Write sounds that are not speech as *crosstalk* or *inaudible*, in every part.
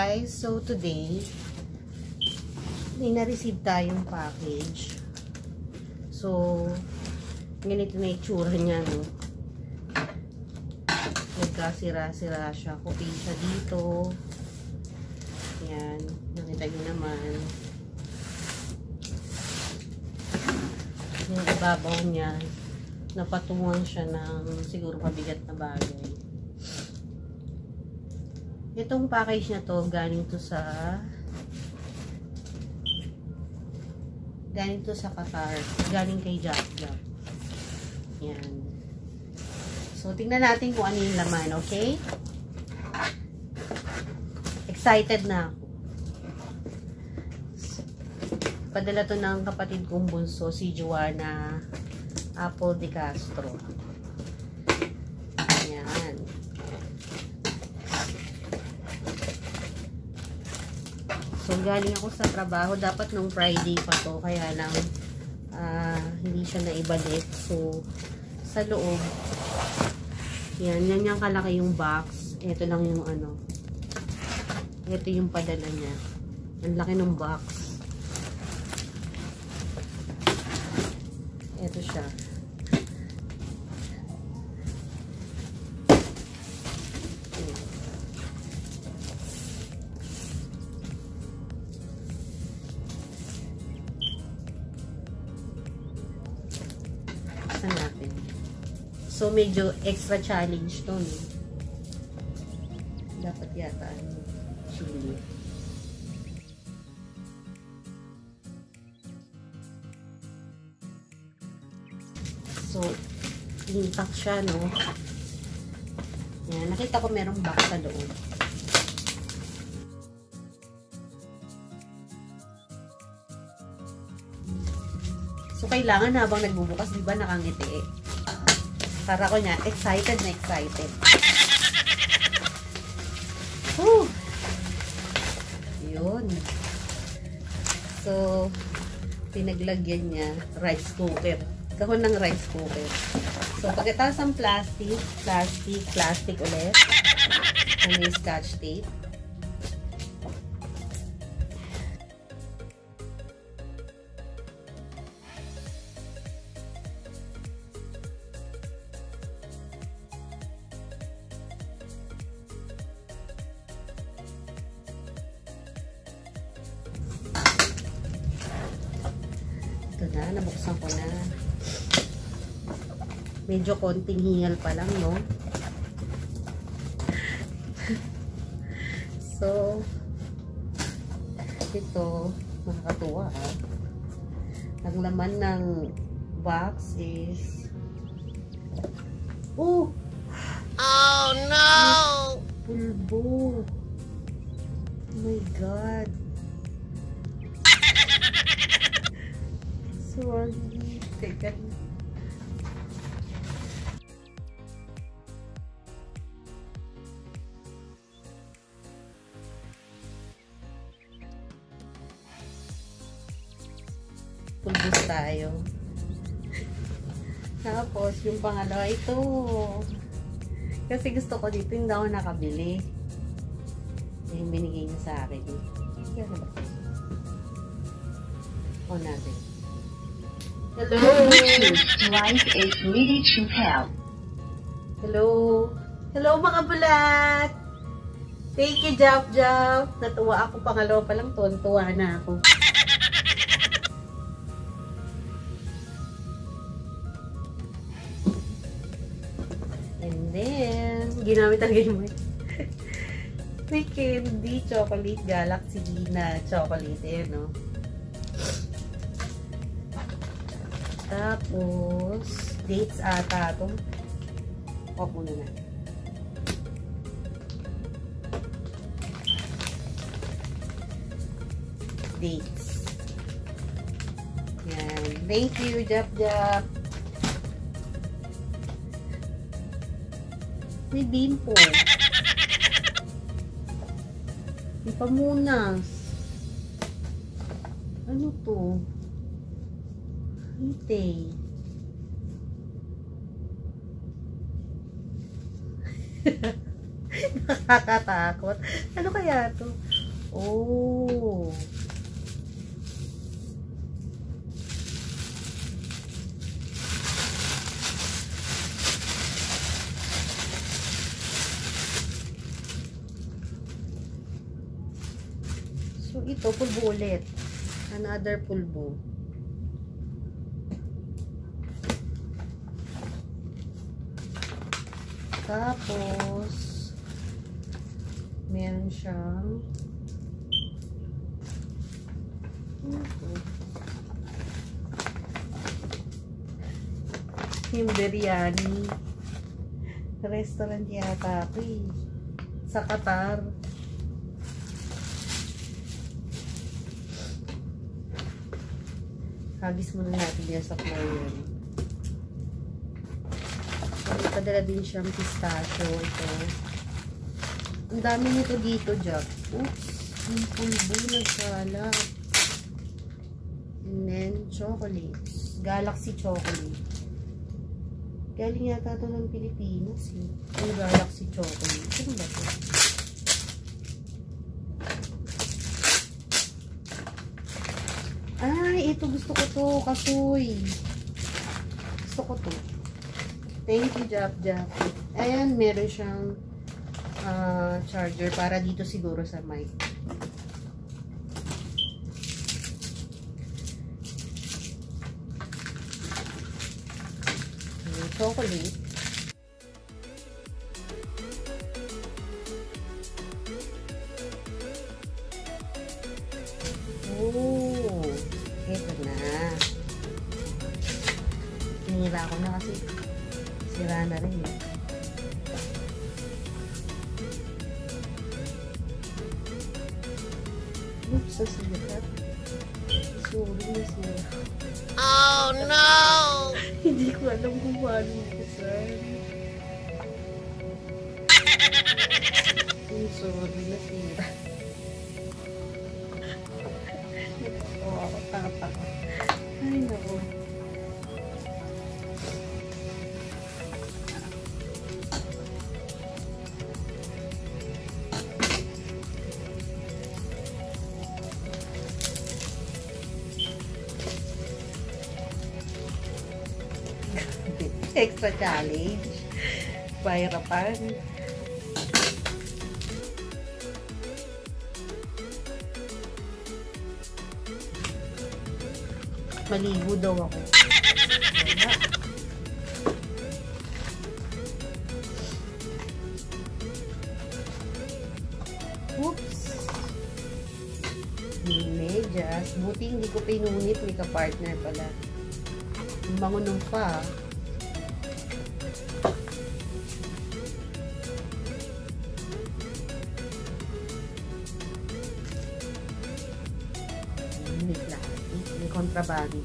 guys, so today may na-receive tayong package. So, ganito na itsura niya, no? Nagkasira-sira siya. Kupi siya dito. Yan. Nakita nyo naman. Yung ibabaw niya, napatungan siya ng siguro mabigat na bagay. Itong package na to, galing to sa galing to sa Qatar. Galing kay Jack Jack. Yan. So, tingnan natin kung ano yung laman, okay? Excited na. Padala to ng kapatid kong bunso, si Joanna Apple de Castro. Yan. So, galing ako sa trabaho. Dapat nung Friday pa to. Kaya lang, uh, hindi siya naibalik. So, sa loob, yan, yan yung kalaki yung box. Ito lang yung ano. Ito yung padala niya. Ang laki ng box. Ito siya. So, medyo extra challenge to, no? Dapat yata, ano, chili. So, intact siya, no? Yan, nakita ko merong box sa loob. So, kailangan habang nagbubukas, di ba, nakangiti. Para ko niya, excited na excited. Whew! Yun. So, pinaglagyan niya rice cooker. Kahon ng rice cooker. So, pagkatapos ang plastic, plastic, plastic ulit. Na may scotch tape. Na, nabuksan ko na. Medyo konting hingal pa lang, no? *laughs* so, ito, nakakatuwa, ah. Ang laman ng box is Oh! Oh no! Pulbo! Oh my God! Sorry. Teka. Pulbos tayo. Tapos, yung pangalawa, ito. Kasi gusto ko dito, hindi ako nakabili. Yung binigay niya sa akin. Kaya ba? O natin. Hello! Life is really to tell. Hello! Hello mga bulat! Thank you, Jap Jap! Natuwa ako pangalawa pa lang to. Tuwa na ako. And then, ginamit talaga yung may may candy, chocolate, galaxy na chocolate. Ayan, no? Tapos, dates ata ito. Off muna na. Dates. Yan. Thank you, Jap Jap. May bimpo. May pamunas. Ano to? Hintay. *laughs* Nakakatakot. Ano kaya to? Oh. So, ito, pulbo ulit. Another pulbo. Tapos, meron siyang biryani. Restaurant yata ako eh. Sa Qatar. Hagis muna natin yan sa floor. Padala din siyang pistachio ito. Ang dami nito dito, Jack. Oops. Yung pulbo nagkalat. And then, chocolates. Galaxy chocolate. Galing yata ito ng Pilipinas eh. Yung Galaxy chocolate. Ano ba ito? Ay, ito gusto ko to. Kasoy. Gusto ko to. Thank you, Jap Jap. Ayan, meron siyang uh, charger para dito siguro sa mic. Chocolate. Oh, ito na. Tinira ko na kasi sira na rin eh. Oops, sasira. Sorry. Oh no! Hindi ko alam kung paano buksan. I'm sorry, ako tapa ko. Extra challenge. Pahirapan. Maligo daw ako. Oops. Yung medyas. Buti hindi ko pinunit. May ka-partner pala. Ang bango pa. Kontrabando.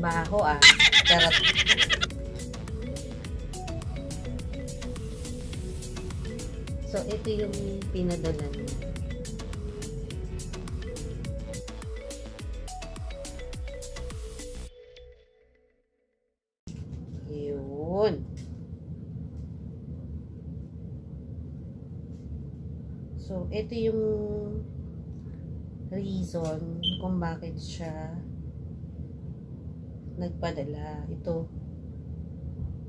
Baho ah. Charot. So, ito yung pinadala niya. Yun. So, ito yung reason kung bakit siya nagpadala. Ito.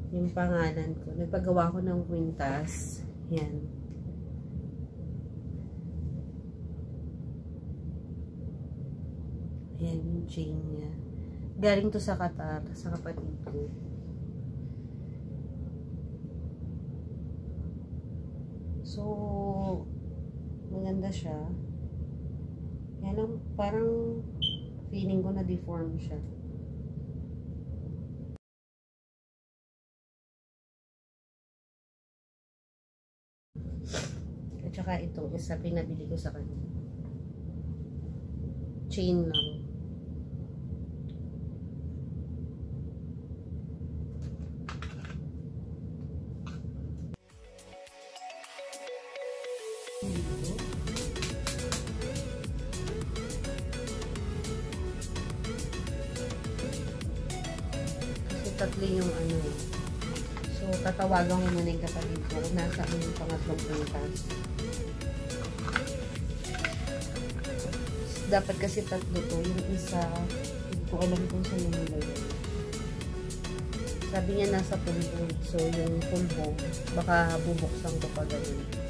Yung pangalan ko. Nagpagawa ko ng kwintas. Yan. Ayan yung chain niya. Galing to sa Qatar, sa kapatid ko. So, maganda siya. Kaya lang, parang feeling ko na deform siya. At saka itong isa pinabili ko sa kanya. Chain lang. Kasi tatlo yung ano. Eh. So, tatawagan ko muna yung kapatid ko. Nasa ano yung pangatlong prutas. Dapat kasi tatlo to. Yung isa, hindi ko alam kung saan nila yun. Sabi niya nasa pulbo. So, yung pulbo, baka bubuksan ko pa ganun.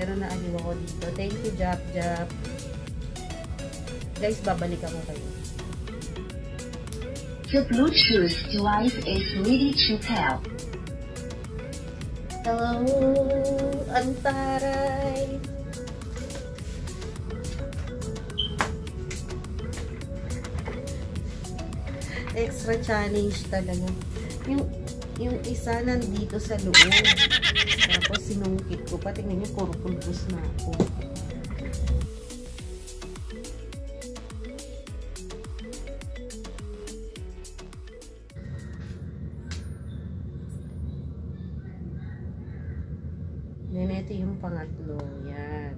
Pero naaliw ako dito. Thank you, Jap Jap. Guys, babalik ako kayo. The Bluetooth device is ready to pair. Hello, Antaray. Extra challenge talaga. Yung, yung isa nandito sa loob. Tapos sinungkit ko pa. Tingnan niyo, puro pulbos na ako. Then, ito yung pangatlo. Yan.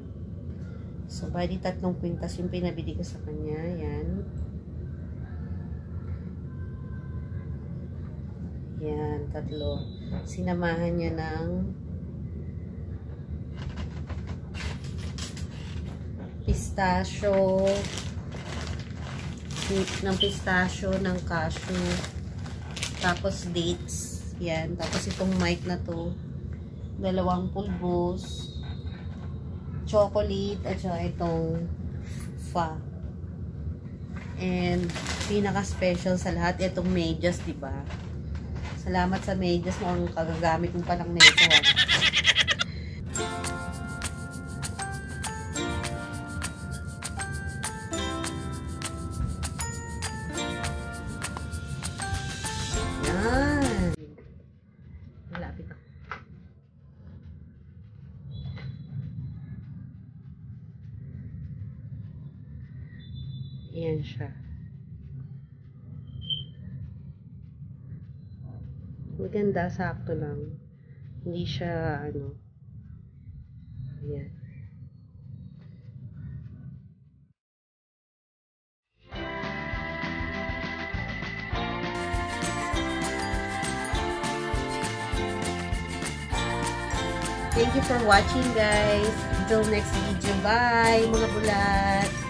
So, bali tatlong kwintas yung pinabili ko sa kanya. Yan. Yan, tatlo. Sinamahan niya ng pistachio ng pistachio, ng cashew tapos dates yan, tapos itong mic na to dalawang pulbos chocolate at saka itong fa and pinaka special sa lahat itong medyas, ba? Salamat sa medyas mo ang kagagamit mo pa lang nito. ah. Siya. Maganda, sakto lang. Hindi siya, ano, yan. Thank you for watching guys. Until next video. Bye mga bulan.